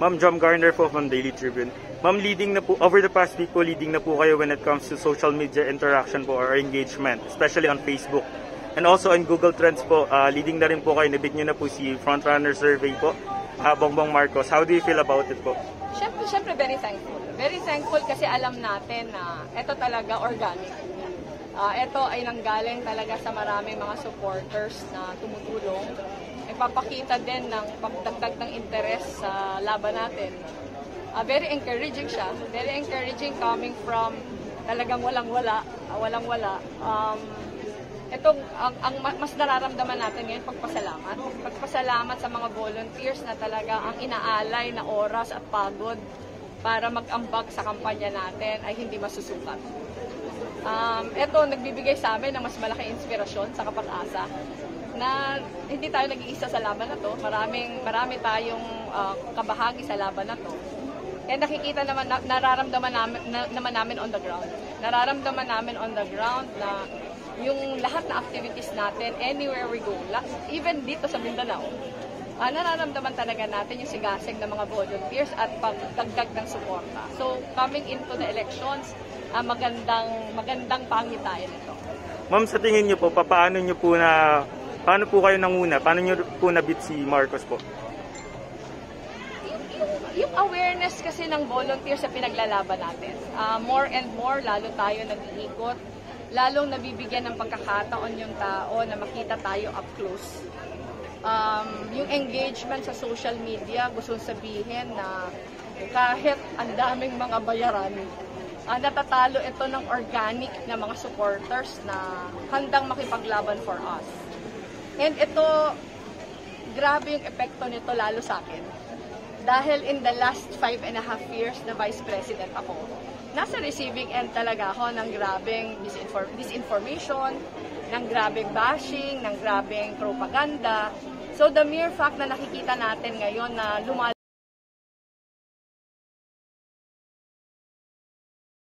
Ma'am Jom Garner po from Daily Tribune. Ma'am, leading na po, over the past week po, leading na po kayo when it comes to social media interaction po or engagement, especially on Facebook. And also on Google Trends po, ah, leading na rin po kayo, nabit nyo na po si Frontrunner Survey po, ah, Bongbong Marcos. How do you feel about it po? Siyempre, siyempre very thankful. Very thankful kasi alam natin na ito talaga organic. Ah, ito ay nanggaling talaga sa maraming mga supporters na tumutulong. Ipapakita din ng pagdagdag ng interes sa laban natin. Ah, very encouraging siya. Very encouraging coming from talagang walang-wala. ah, walang-wala. Um, itong ang, ang ma- mas nararamdaman natin ngayon pagpasalamat. Pagpasalamat sa mga volunteers na talaga ang inaalay na oras at pagod para mag-ambag sa kampanya natin ay hindi masusukat. Um, ito nagbibigay sa amin ng mas malaking inspirasyon sa kapag-asa na hindi tayo nag-iisa sa laban na to. Maraming marami tayong ah, kabahagi sa laban na to. Kaya nakikita naman, na, nararamdaman namin, na, naman namin on the ground. Nararamdaman namin on the ground na yung lahat na activities natin, anywhere we go, even dito sa Mindanao, ah, nararamdaman talaga natin yung sigasig ng mga volunteers at pagdagdag ng suporta. So, coming into the elections, ah, magandang, magandang pangitain ito. Ma'am, sa tingin nyo po, paano nyo po na, paano po kayo nanguna? Paano nyo po nabit si Marcos po? yung, awareness kasi ng volunteers sa pinaglalaban natin. Ah, more and more, lalo tayo nag-iikot, lalong nabibigyan ng pagkakataon yung tao na makita tayo up close. Um, yung engagement sa social media, gusto sabihin na kahit ang daming mga bayaran, ah, natatalo ito ng organic na mga supporters na handang makipaglaban for us. And ito, grabe yung epekto nito lalo sa akin. Dahil in the last five and a half years na vice president ako, nasa receiving end talaga ako ng grabing disinform- disinformation, ng grabing bashing, ng grabing propaganda. So the mere fact na nakikita natin ngayon na lumal